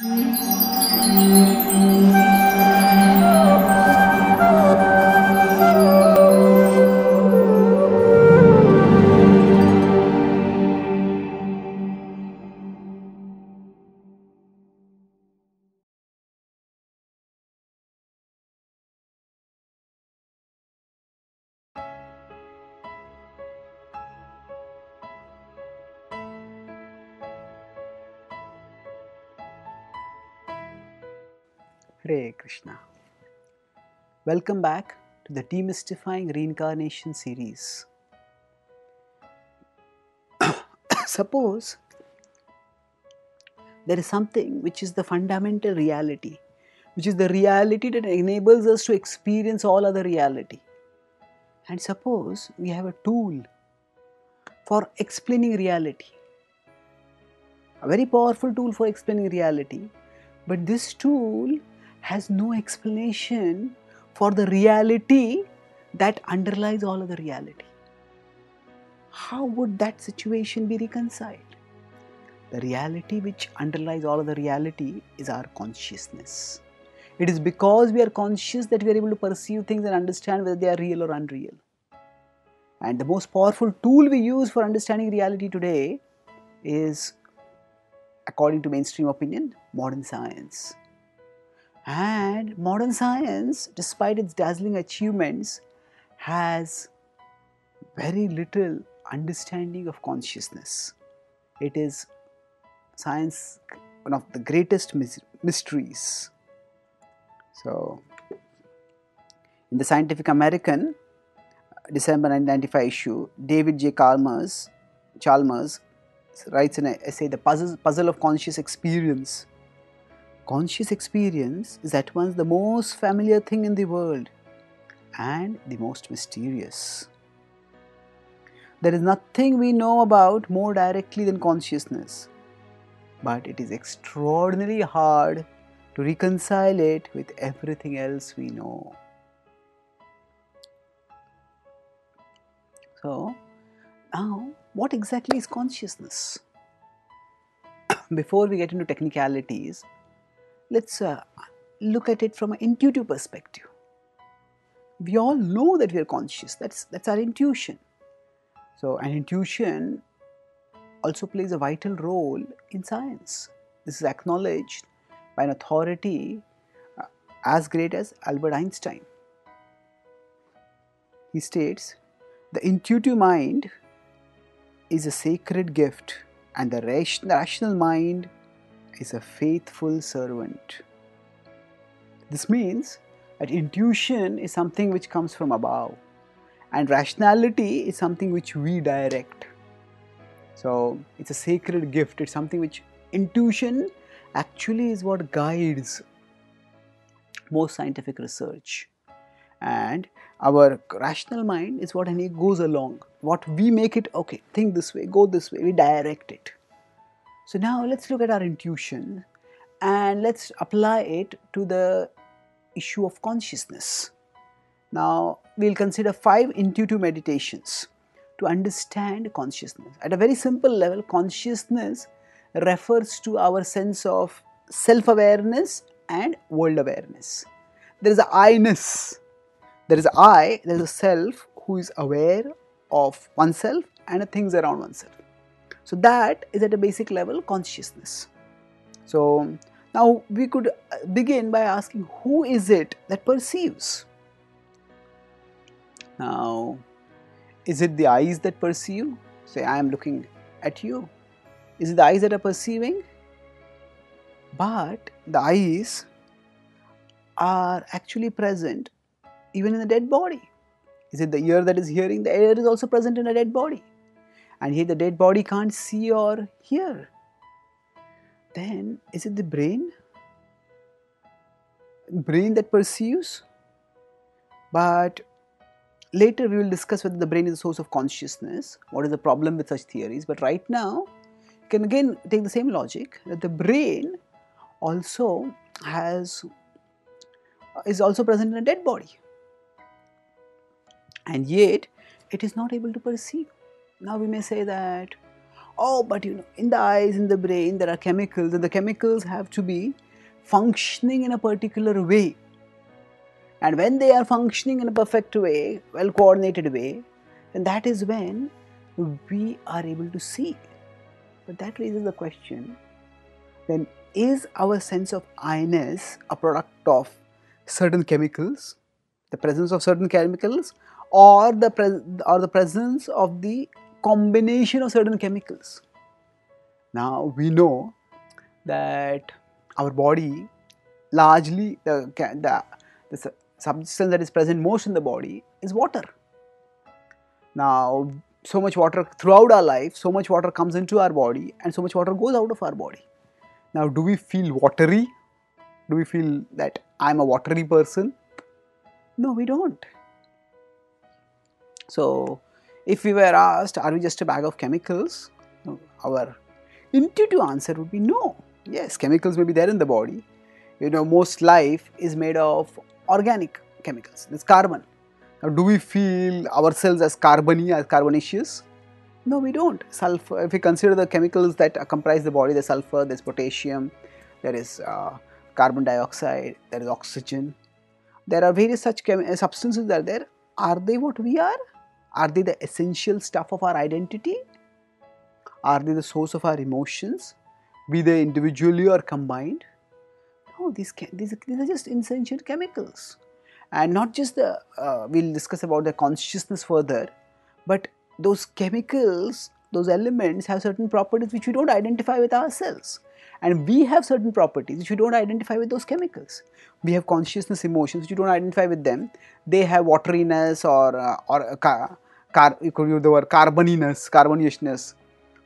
Hare Krishna. Welcome back to the Demystifying Reincarnation series. Suppose there is something which is the fundamental reality, which is the reality that enables us to experience all other reality. And suppose we have a tool for explaining reality, a very powerful tool for explaining reality, but this tool has no explanation for the reality that underlies all other reality. How would that situation be reconciled? The reality which underlies all other reality is our consciousness. It is because we are conscious that we are able to perceive things and understand whether they are real or unreal. And the most powerful tool we use for understanding reality today is, according to mainstream opinion, modern science. And modern science, despite its dazzling achievements, has very little understanding of consciousness. It is science one of the greatest mysteries. So, in the Scientific American, uh, December 1995 issue, David J. Chalmers, Chalmers writes an essay, The Puzzle, Puzzle of Conscious Experience Conscious experience is at once the most familiar thing in the world and the most mysterious. There is nothing we know about more directly than consciousness, but it is extraordinarily hard to reconcile it with everything else we know. So, now what exactly is consciousness? Before we get into technicalities, let's uh, look at it from an intuitive perspective. We all know that we are conscious, that's, that's our intuition. So, an intuition also plays a vital role in science. This is acknowledged by an authority uh, as great as Albert Einstein. He states, The intuitive mind is a sacred gift, and the rational mind is a faithful servant. This means that intuition is something which comes from above, and rationality is something which we direct. So, it's a sacred gift, it's something which intuition actually is what guides most scientific research. And our rational mind is what goes along. What we make it, okay, think this way, go this way, we direct it. So now let's look at our intuition and let's apply it to the issue of consciousness. Now we'll consider five intuitive meditations to understand consciousness. At a very simple level, consciousness refers to our sense of self awareness and world awareness. There is a I-ness. There is a I, there is a self who is aware of oneself and things around oneself. So that is at a basic level consciousness. So now we could uh, begin by asking who is it that perceives? Now, is it the eyes that perceive? Say, I am looking at you. Is it the eyes that are perceiving? But the eyes are actually present even in the dead body. Is it the ear that is hearing? The ear is also present in a dead body and here the dead body can't see or hear, then is it the brain? Brain that perceives? But later we will discuss whether the brain is the source of consciousness, what is the problem with such theories. But right now, you can again take the same logic that the brain also has is also present in a dead body and yet it is not able to perceive now we may say that oh, but you know, in the eyes, in the brain, there are chemicals, and the chemicals have to be functioning in a particular way. And when they are functioning in a perfect way, well coordinated way, then that is when we are able to see. But that raises the question then is our sense of I-ness a product of certain chemicals, the presence of certain chemicals, or the, or the presence of the combination of certain chemicals? Now we know that our body largely the, the, the substance that is present most in the body is water. Now, so much water throughout our life, so much water comes into our body and so much water goes out of our body. Now, do we feel watery? Do we feel that I'm a watery person? No, we don't. So, if we were asked, are we just a bag of chemicals? Our intuitive answer would be no. Yes, chemicals may be there in the body. You know, most life is made of organic chemicals. it's carbon. Now, do we feel ourselves as carbony, as carbonaceous? No, we don't. Sulfur, if we consider the chemicals that comprise the body, the sulfur, there's potassium, there is uh, carbon dioxide, there is oxygen. There are various such substances that are there. Are they what we are? Are they the essential stuff of our identity? Are they the source of our emotions? Be they individually or combined? No, these, these, these are just essential chemicals. And not just the, uh, we'll discuss about the consciousness further, but those chemicals, those elements have certain properties which we don't identify with ourselves. And we have certain properties which we don't identify with those chemicals. We have consciousness emotions which you don't identify with them. They have wateriness or, uh, or uh, car, car, you could use the word carboniness, carbonousness,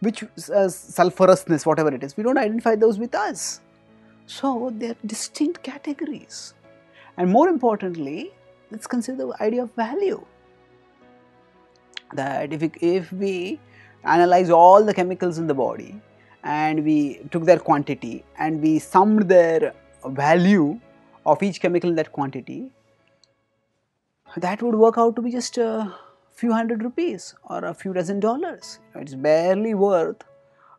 which uh, sulfurousness, whatever it is. We don't identify those with us. So they are distinct categories. And more importantly, let's consider the idea of value. That if we, if we analyze all the chemicals in the body and we took their quantity and we summed their value of each chemical in that quantity, that would work out to be just a few hundred rupees or a few dozen dollars. It's barely worth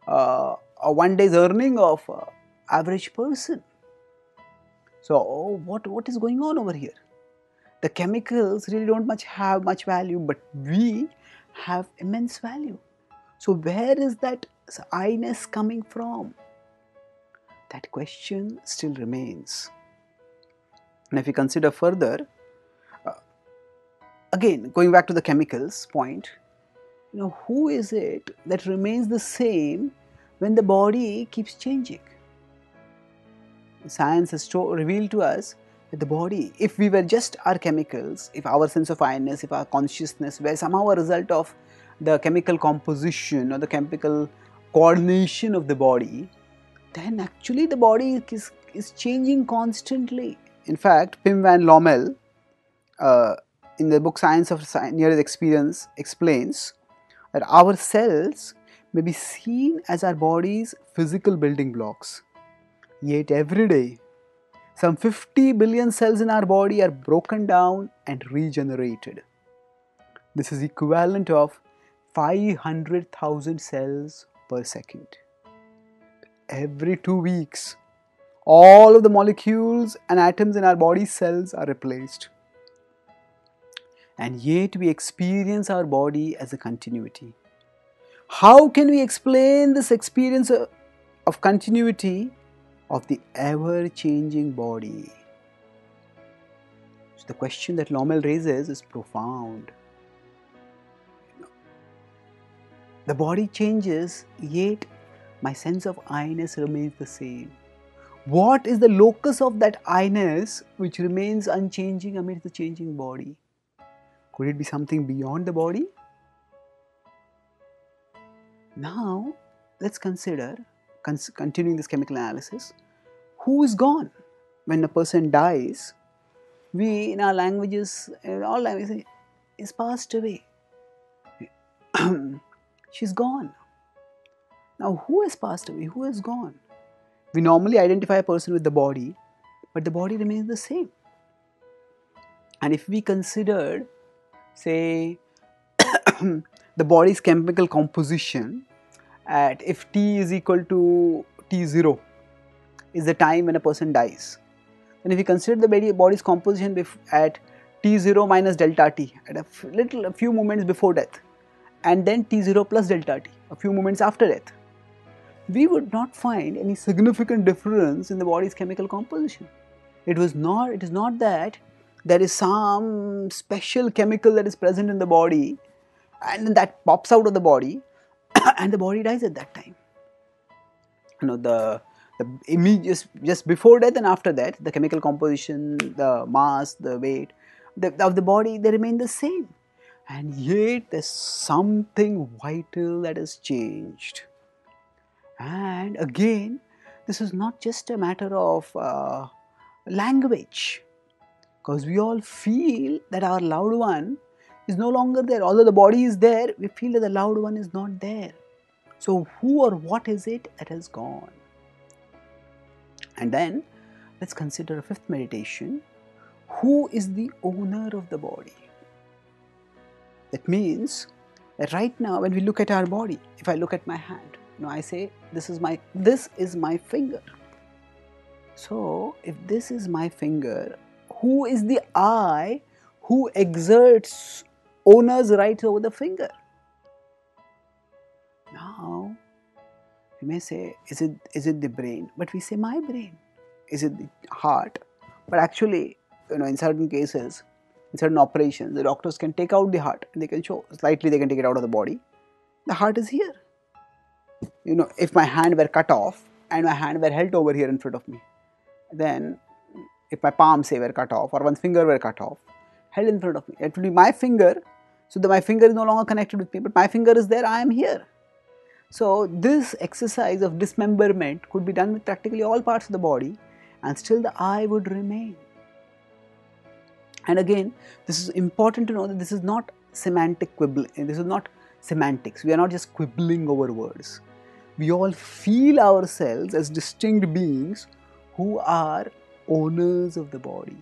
uh, a one day's earning of an average person. So what, what is going on over here? The chemicals really don't much have much value, but we have immense value. So where is that I-ness coming from? That question still remains. And if we consider further, uh, again going back to the chemicals point, you know, who is it that remains the same when the body keeps changing? science has revealed to us that the body, if we were just our chemicals, if our sense of I-ness, if our consciousness were somehow a result of the chemical composition or the chemical coordination of the body, then actually the body is, is changing constantly. In fact, Pim van Lommel, uh, in the book Science of Near Experience, explains that our cells may be seen as our body's physical building blocks Yet every day, some 50 billion cells in our body are broken down and regenerated. This is equivalent of 500,000 cells per second. Every two weeks, all of the molecules and atoms in our body cells are replaced. And yet we experience our body as a continuity. How can we explain this experience of continuity of the ever changing body. So, the question that Lommel raises is profound. The body changes, yet my sense of I-ness remains the same. What is the locus of that I-ness which remains unchanging amidst the changing body? Could it be something beyond the body? Now, let's consider, continuing this chemical analysis, who is gone. When a person dies, we in our languages, in all languages, is passed away. She's gone. Now, who has passed away? Who has gone? We normally identify a person with the body, but the body remains the same. And if we considered, say, the body's chemical composition at if t is equal to t0 is the time when a person dies. And if we consider the body's composition at t0 minus delta t at a little a few moments before death and then t0 plus delta t a few moments after death, we would not find any significant difference in the body's chemical composition. It was not it is not that there is some special chemical that is present in the body and that pops out of the body and the body dies at that time. You know the the immediate just, just before death and after that the chemical composition, the mass, the weight the, of the body they remain the same and yet there's something vital that has changed. And again this is not just a matter of uh, language because we all feel that our loved one is no longer there. Although the body is there we feel that the loved one is not there. So who or what is it that has gone? And then let's consider a fifth meditation. Who is the owner of the body that means that right now when we look at our body if i look at my hand you know i say this is my this is my finger so if this is my finger who is the I who exerts owner's rights over the finger. Now, you may say, is it, is it the brain? But we say, my brain. Is it the heart? But actually, you know, in certain cases, in certain operations, the doctors can take out the heart and they can show slightly, they can take it out of the body. The heart is here. You know, if my hand were cut off and my hand were held over here in front of me, then if my palm say were cut off or one finger were cut off, held in front of me, it will be my finger. So that my finger is no longer connected with me, but my finger is there, I am here. So this exercise of dismemberment could be done with practically all parts of the body and still the I would remain. And again, this is important to know that this is not semantic quibbling, eh, this is not semantics. We are not just quibbling over words. We all feel ourselves as distinct beings who are owners of the body.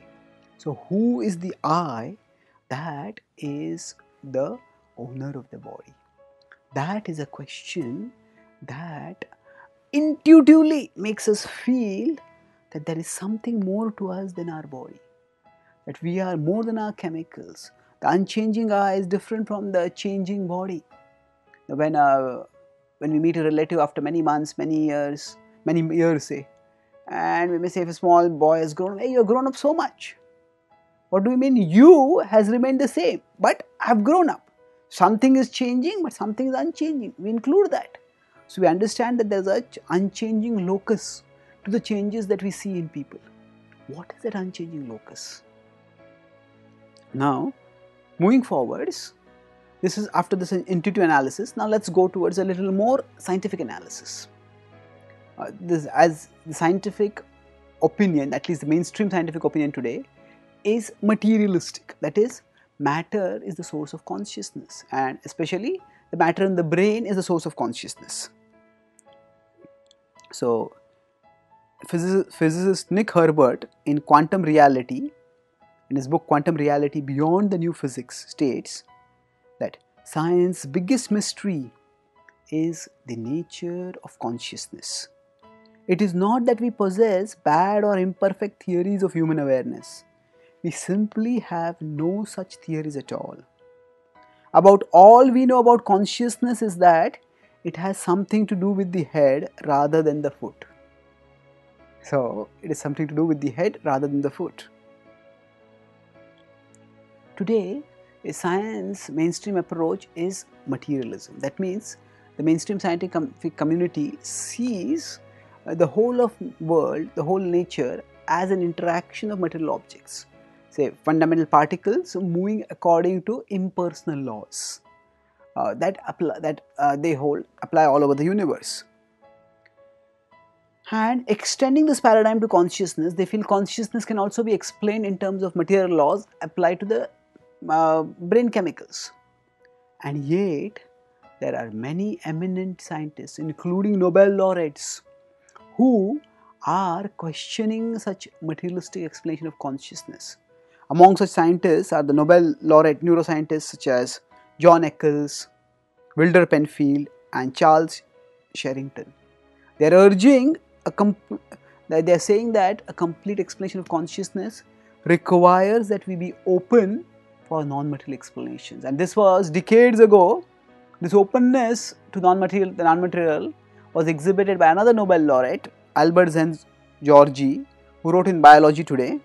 So, who is the I? That is the owner of the body. That is a question that intuitively makes us feel that there is something more to us than our body, that we are more than our chemicals. The unchanging I is different from the changing body. When, uh, when we meet a relative after many months, many years, many years, say, and we may say if a small boy has grown hey you have grown up so much. What do we mean you has remained the same but i have grown up? Something is changing but something is unchanging. We include that. So we understand that there's a unchanging locus to the changes that we see in people. What is that unchanging locus now moving forwards this is after this intuitive analysis now let's go towards a little more scientific analysis uh, this as the scientific opinion, at least the mainstream scientific opinion today, is materialistic. That is, matter is the source of consciousness, and especially the matter in the brain is the source of consciousness. So, physicist Nick Herbert in Quantum Reality, in his book Quantum Reality Beyond the New Physics, states that science's biggest mystery is the nature of consciousness. It is not that we possess bad or imperfect theories of human awareness. We simply have no such theories at all. About all we know about consciousness is that it has something to do with the head rather than the foot. So, it is something to do with the head rather than the foot. Today, a science mainstream approach is materialism. That means the mainstream scientific community sees uh, the whole of world, the whole nature as an interaction of material objects. Say fundamental particles moving according to impersonal laws uh, that apply, that uh, they hold apply all over the universe. And extending this paradigm to consciousness, they feel consciousness can also be explained in terms of material laws applied to the uh, brain chemicals. And yet, there are many eminent scientists, including Nobel laureates, who are questioning such materialistic explanation of consciousness. Among such scientists are the Nobel laureate neuroscientists such as John Eccles, Wilder Penfield, and Charles Sherrington. They are urging a comp- they are saying that a complete explanation of consciousness requires that we be open for non-material explanations. And this was decades ago. This openness to non-material, the non-material, was exhibited by another Nobel laureate, Albert Szent-Györgyi, who wrote in Biology Today.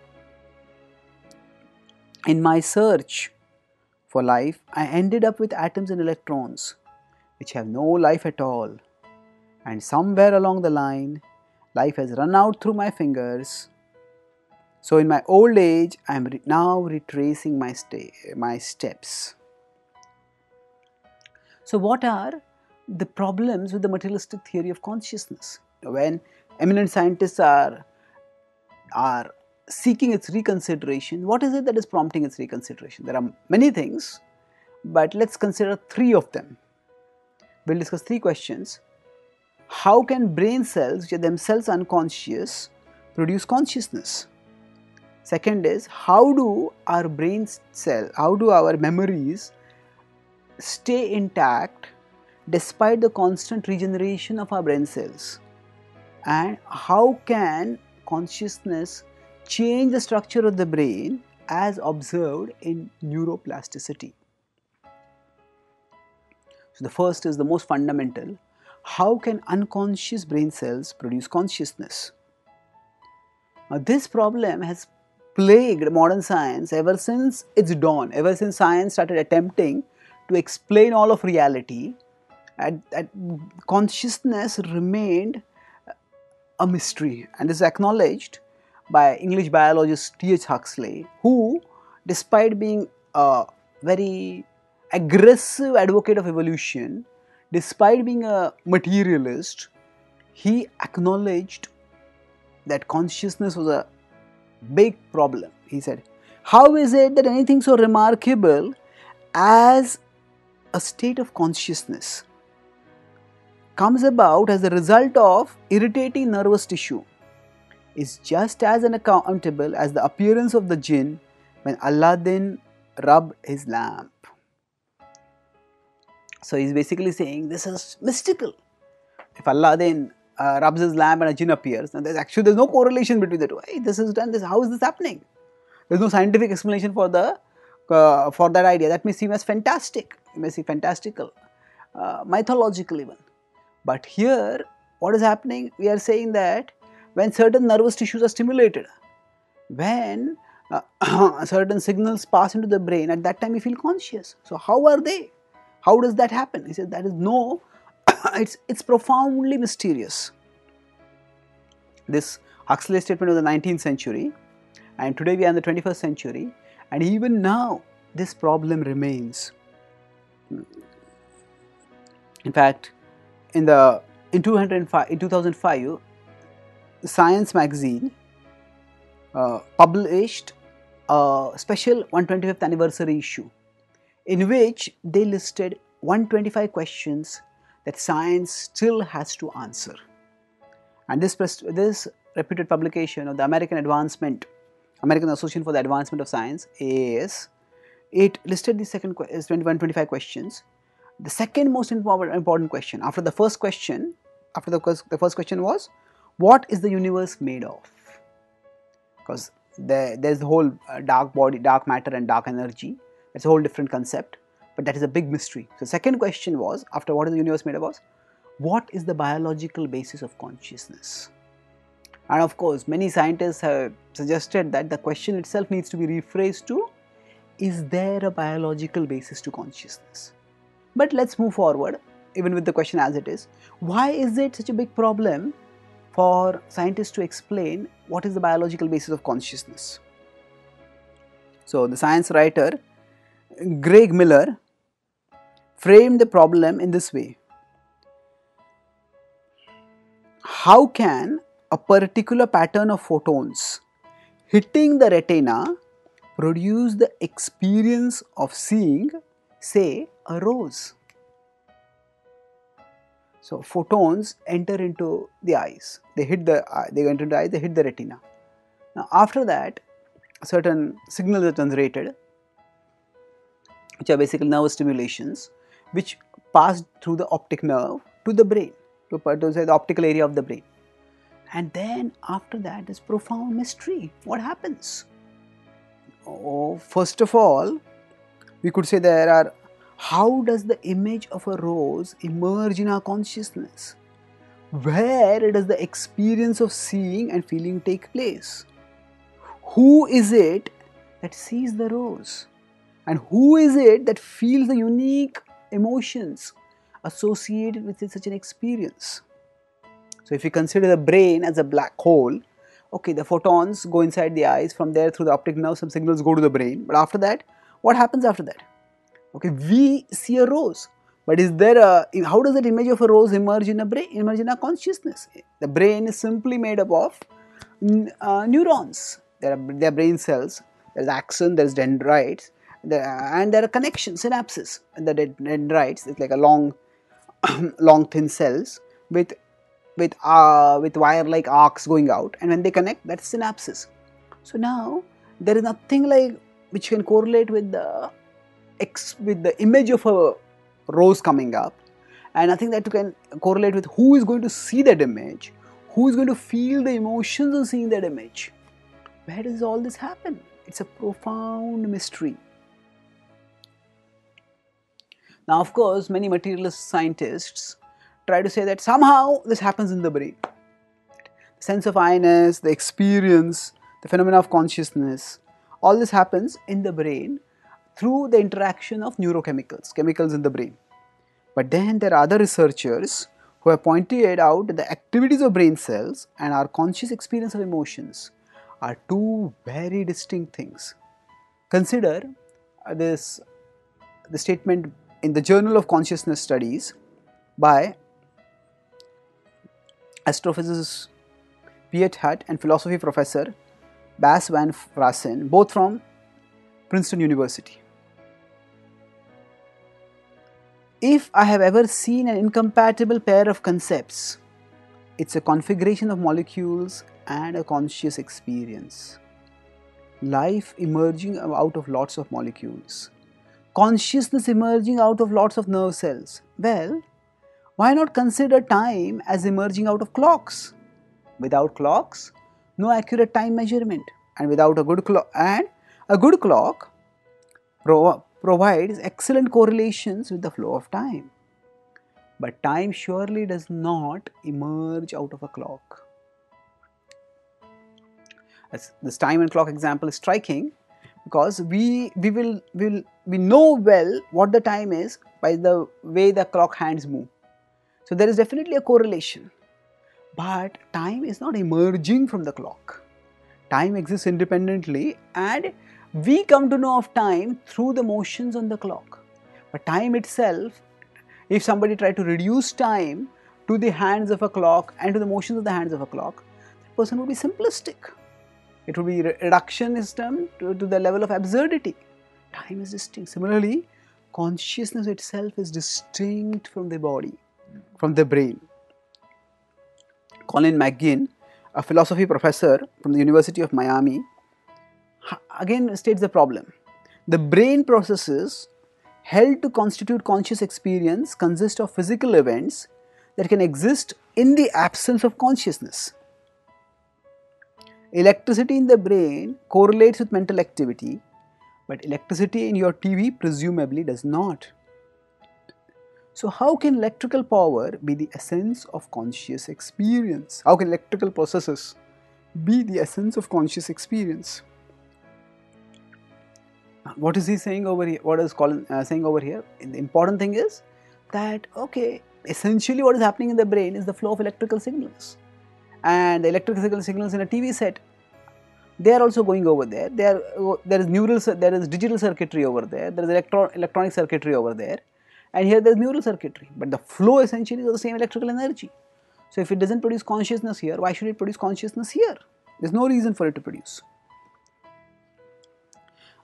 In my search for life, I ended up with atoms and electrons, which have no life at all. And somewhere along the line, life has run out through my fingers. So, in my old age, I am re- now retracing my, my steps. So, what are the problems with the materialistic theory of consciousness? When eminent scientists are, are seeking its reconsideration, what is it that is prompting its reconsideration? There are many things, but let's consider three of them. We'll discuss three questions. How can brain cells, which are themselves unconscious, produce consciousness? Second is how do our brain cell, how do our memories stay intact despite the constant regeneration of our brain cells? And how can consciousness change the structure of the brain as observed in neuroplasticity? So, the first is the most fundamental. How can unconscious brain cells produce consciousness? Now, this problem has plagued modern science ever since its dawn, ever since science started attempting to explain all of reality. At, at consciousness remained a mystery, and this is acknowledged by English biologist T.H. Huxley, who, despite being a very aggressive advocate of evolution, despite being a materialist, he acknowledged that consciousness was a big problem. He said, How is it that anything so remarkable as a state of consciousness comes about as a result of irritating nervous tissue is just as unaccountable as the appearance of the jinn when Aladdin rubbed his lamp. So he's basically saying this is mystical. If Aladdin uh, rubs his lamp and a jinn appears. And there's actually there's no correlation between the two. Hey, this is done. This how is this happening? There's no scientific explanation for the uh, for that idea. That may seem as fantastic. It may seem fantastical, uh, mythological even. But here, what is happening? We are saying that when certain nervous tissues are stimulated, when uh, certain signals pass into the brain, at that time we feel conscious. So how are they? How does that happen? He says that is no it's, it's profoundly mysterious. This Huxley statement of the 19th century, and today we are in the 21st century, and even now this problem remains. In fact, in the in, 205, in 2005, Science magazine uh, published a special 125th anniversary issue in which they listed 125 questions that science still has to answer. And this, this reputed publication of the American Advancement, American Association for the Advancement of Science, AAS, it listed the second 21, 25 questions. The second most important question after the first question, after the, the first question was, what is the universe made of? Because there, there's the whole uh, dark body, dark matter and dark energy. It's a whole different concept but that is a big mystery. So, second question was after what is the universe made of what is the biological basis of consciousness? And of course, many scientists have suggested that the question itself needs to be rephrased to is there a biological basis to consciousness? But let's move forward, even with the question as it is. Why is it such a big problem for scientists to explain what is the biological basis of consciousness? So, the science writer Greg Miller framed the problem in this way How can a particular pattern of photons hitting the retina produce the experience of seeing, say, a rose? So, photons enter into the eyes, they hit the eye, they go into the eye, they hit the retina. Now, after that, certain signals are generated, which are basically nerve stimulations, which pass through the optic nerve to the brain. to, say the optical area of the brain. And then after that is profound mystery. What happens? Oh, first of all, we could say there are how does the image of a rose emerge in our consciousness? Where does the experience of seeing and feeling take place? Who is it that sees the rose? And who is it that feels the unique emotions associated with such an experience? So, if you consider the brain as a black hole, okay, the photons go inside the eyes, from there through the optic nerve, some signals go to the brain, but after that, what happens after that? Okay, we see a rose, but is there a, how does that image of a rose emerge in a brain, emerge in our consciousness? The brain is simply made up of uh, neurons, there are, there are brain cells, there's axon, there's dendrites, the, and there are connections, synapses. And the dendrites It's like a long, long thin cells with with uh, with wire-like arcs going out, and when they connect, that's synapses. So now there is nothing like which can correlate with the ex with the image of a rose coming up, and nothing that you can correlate with who is going to see that image, who is going to feel the emotions of seeing that image. Where does all this happen? It's a profound mystery. Now, of course, many materialist scientists try to say that somehow this happens in the brain. The sense of I-ness, the experience, the phenomena of consciousness, all this happens in the brain through the interaction of neurochemicals, chemicals in the brain. But then there are other researchers who have pointed out that the activities of brain cells and our conscious experience of emotions are two very distinct things. Consider this the statement in the Journal of Consciousness Studies by astrophysicist Piet Hut and philosophy professor Bas van Fraassen, both from Princeton University. If I have ever seen an incompatible pair of concepts, it's a configuration of molecules and a conscious experience. Life emerging out of lots of molecules. Consciousness emerging out of lots of nerve cells. Well, why not consider time as emerging out of clocks? Without clocks, no accurate time measurement, and without a good clock, and a good clock pro- provides excellent correlations with the flow of time. But time surely does not emerge out of a clock. As this time and clock example is striking because we we will will we know well what the time is by the way the clock hands move so there is definitely a correlation. But time is not emerging from the clock. Time exists independently and we come to know of time through the motions on the clock. But time itself, if somebody tried to reduce time to the hands of a clock and to the motions of the hands of a clock, that person would be simplistic. It would be reductionism to, to the level of absurdity. Time is distinct. Similarly, consciousness itself is distinct from the body from the brain. Colin McGinn, a philosophy professor from the University of Miami, again states the problem. The brain processes held to constitute conscious experience consist of physical events that can exist in the absence of consciousness. Electricity in the brain correlates with mental activity, but electricity in your TV presumably does not. So, how can electrical power be the essence of conscious experience? How can electrical processes be the essence of conscious experience? What is he saying over here? What is Colin uh, saying over here? The important thing is that, okay, essentially what is happening in the brain is the flow of electrical signals. And the electrical signals in a TV set they are also going over there. There, there is neural, there is digital circuitry over there. There is electro, electronic circuitry over there and here there is neural circuitry but the flow essentially is the same electrical energy. So if it does not produce consciousness here why should it produce consciousness here? There is no reason for it to produce.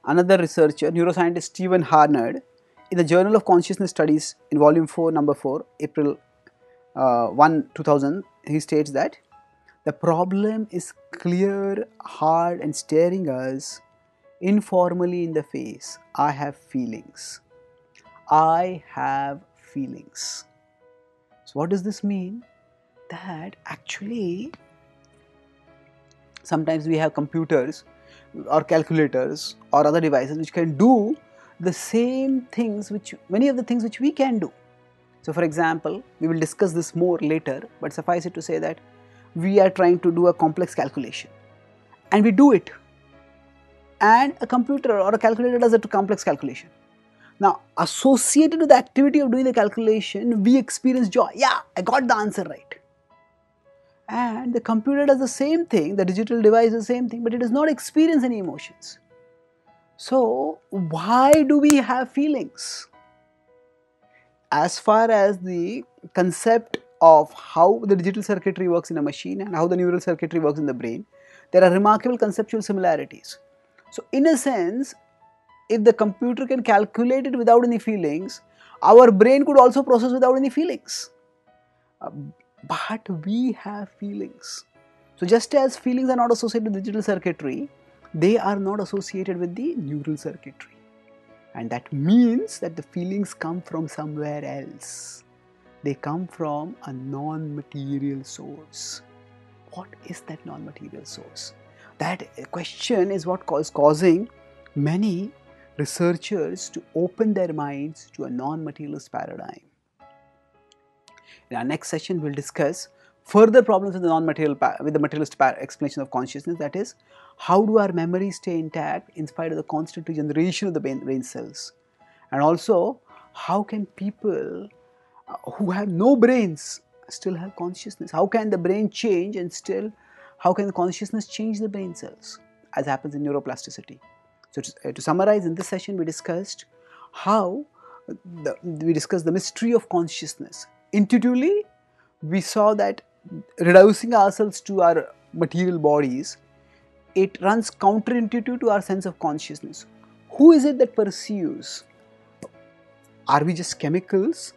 Another researcher neuroscientist Stevan Harnad in the Journal of Consciousness Studies in volume 4 number 4 April uh, 1 2000 he states that the problem is clear, hard and staring us informally in the face. I have feelings. I have feelings. So, what does this mean? that actually sometimes we have computers or calculators or other devices which can do the same things which many of the things which we can do. So for example, we will discuss this more later, but suffice it to say that we are trying to do a complex calculation and we do it and a computer or a calculator does a complex calculation. Now associated with the activity of doing the calculation, we experience joy. Yeah, I got the answer right. And the computer does the same thing, the digital device the same thing, but it does not experience any emotions. So, why do we have feelings? As far as the concept of how the digital circuitry works in a machine and how the neural circuitry works in the brain, there are remarkable conceptual similarities. So, in a sense, if the computer can calculate it without any feelings, our brain could also process without any feelings. Uh, but we have feelings. So, just as feelings are not associated with digital circuitry, they are not associated with the neural circuitry. And that means that the feelings come from somewhere else. They come from a non material source. What is that non material source? That question is what is causing many researchers to open their minds to a non materialist paradigm. In our next session, we'll discuss further problems with the non-material with the materialist explanation of consciousness. That is, how do our memories stay intact in spite of the constant regeneration of the brain, brain cells, and also how can people who have no brains still have consciousness? How can the brain change and still how can the consciousness change the brain cells? As happens in neuroplasticity? So to, uh, to summarize, in this session we discussed how the, we discussed the mystery of consciousness. Intuitively we saw that reducing ourselves to our material bodies it runs counterintuitive to our sense of consciousness. Who is it that perceives are we just chemicals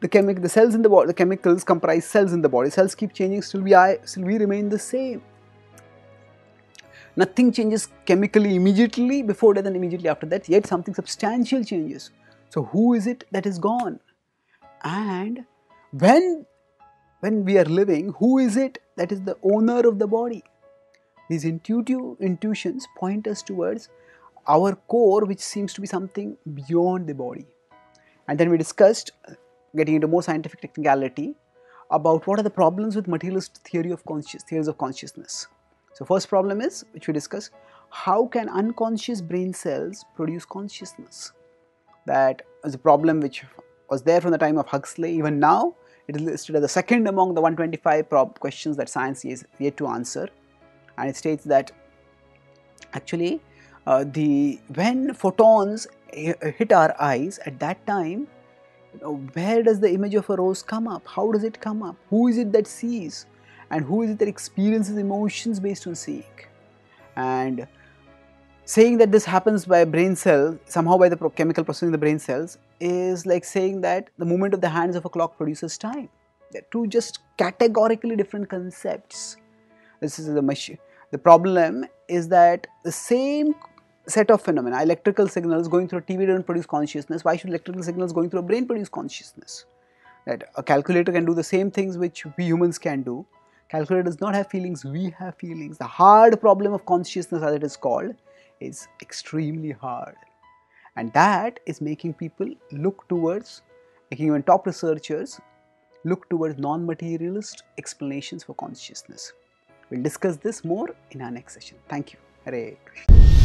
the chemic the cells in the body the chemicals comprise cells in the body. Cells keep changing still we are still we remain the same. Nothing changes chemically immediately before death and immediately after that yet something substantial changes. So who is it that is gone? And when when we are living who is it that is the owner of the body? These intuitive intuitions point us towards our core which seems to be something beyond the body. And then we discussed getting into more scientific technicality about what are the problems with materialist theory of conscious theories of consciousness so first problem is which we discussed how can unconscious brain cells produce consciousness that is a problem which was there from the time of Huxley. Even now, it is listed as the second among the 125 prob questions that science is yet to answer. And it states that actually, uh, the when photons hit our eyes at that time, where does the image of a rose come up? How does it come up? Who is it that sees? And who is it that experiences emotions based on seeing? And saying that this happens by brain cell, somehow by the chemical process in the brain cells, is like saying that the movement of the hands of a clock produces time. They're two just categorically different concepts. This is the machine. The problem is that the same set of phenomena, electrical signals going through a TV don't produce consciousness. Why should electrical signals going through a brain produce consciousness? That a calculator can do the same things which we humans can do. Calculator does not have feelings, we have feelings. The hard problem of consciousness, as it is called, is extremely hard. And that is making people look towards, making even top researchers look towards non materialist explanations for consciousness. We'll discuss this more in our next session. Thank you. Hare Krishna.